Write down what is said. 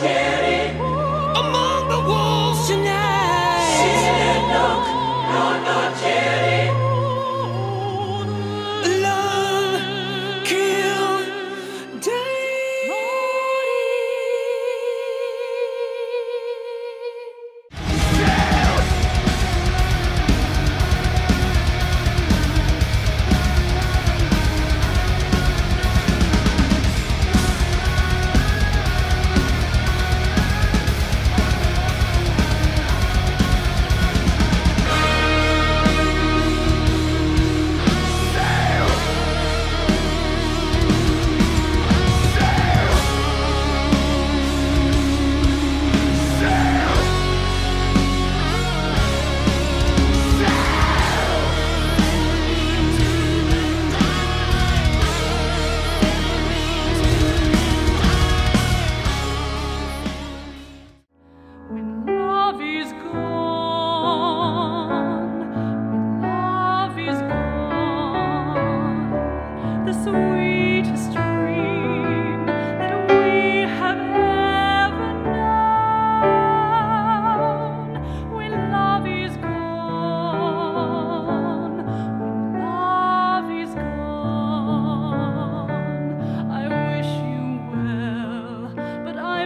can't